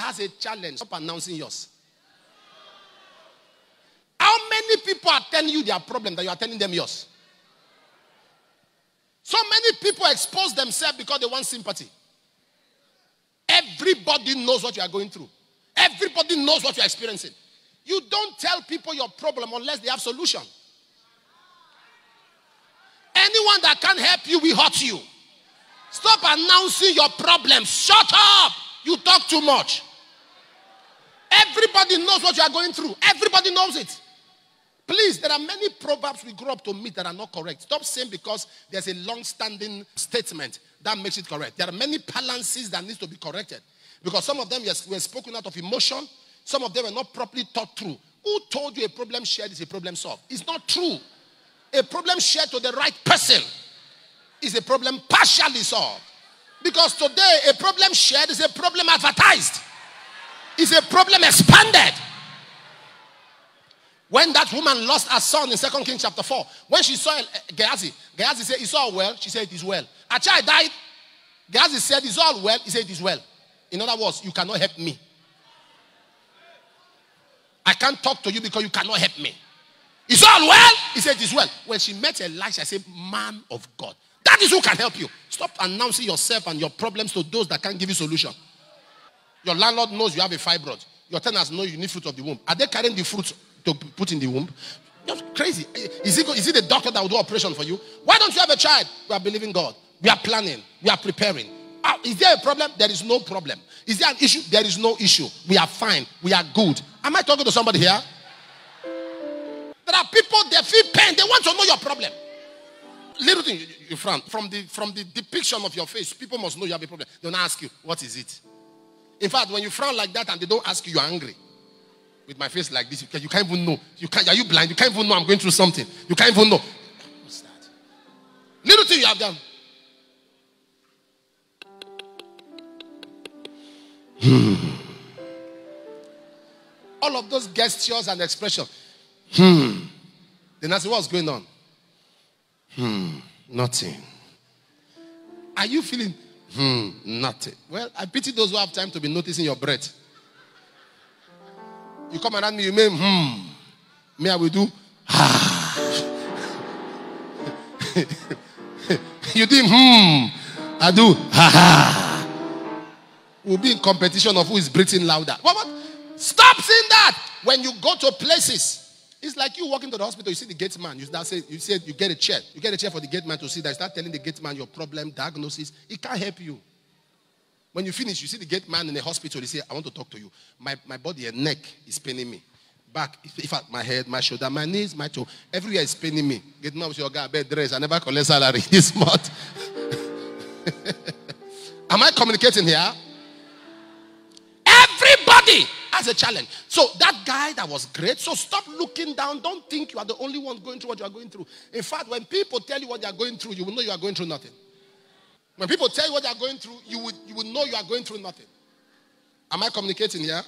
has a challenge. Stop announcing yours. How many people are telling you their problem that you are telling them yours? So many people expose themselves because they want sympathy. Everybody knows what you are going through. Everybody knows what you are experiencing. You don't tell people your problem unless they have solution. Anyone that can't help you will hurt you. Stop announcing your problems. Shut up. You talk too much. Everybody knows what you are going through. Everybody knows it. Please, there are many proverbs we grew up to meet that are not correct. Stop saying because there's a long-standing statement that makes it correct. There are many balances that needs to be corrected. Because some of them were spoken out of emotion. Some of them were not properly thought through. Who told you a problem shared is a problem solved? It's not true. A problem shared to the right person is a problem partially solved. Because today, a problem shared is a problem advertised, is a problem expanded. When that woman lost her son in Second Kings chapter 4, when she saw eh, Gehazi, Gehazi said, It's all well. She said, It is well. A child died. Gehazi said, It's all well. He said, It is well. In other words, you cannot help me. I can't talk to you because you cannot help me. It's all well? He said, It is well. When she met Elisha, I said, Man of God. That is who can help you. Stop announcing yourself and your problems to those that can't give you solution. Your landlord knows you have a fibroid. Your tenants know you need fruit of the womb. Are they carrying the fruit to put in the womb? You're crazy. Is it, is it the doctor that will do operation for you? Why don't you have a child? We are believing God. We are planning. We are preparing. Is there a problem? There is no problem. Is there an issue? There is no issue. We are fine. We are good. Am I talking to somebody here? There are people, they feel pain. They want to know your problem. Little thing, you, you frown. From the, from the depiction of your face, people must know you have a problem. They don't ask you, what is it? In fact, when you frown like that and they don't ask you, you're angry. With my face like this, you, can, you can't even know. You can't, are you blind? You can't even know I'm going through something. You can't even know. What's that? Little thing you have done. Hmm. All of those gestures and expressions. Hmm. Then I say, what's going on? Hmm. Nothing. Are you feeling? Hmm. Nothing. Well, I pity those who have time to be noticing your breath. You come around me, you may hmm. Me, I will do ha. you think, hmm. I do ha ha. We'll be in competition of who is breathing louder. What, what? Stop saying that. When you go to places, it's like you walk into the hospital, you see the gate man. You start say, you said you get a chair. You get a chair for the gate man to see that. You Start telling the gate man your problem, diagnosis. He can't help you. When you finish, you see the gate man in the hospital. He say, I want to talk to you. My, my body and neck is paining me. Back, in fact, my head, my shoulder, my knees, my toe, everywhere is paining me. Get man with your guy, bed dress. I never collect salary this month. Am I communicating here? Everybody has a challenge. So that guy that was great. So stop looking down. Don't think you are the only one going through what you are going through. In fact, when people tell you what they are going through, you will know you are going through nothing. When people tell you what they are going through, you will, you will know you are going through nothing. Am I communicating here?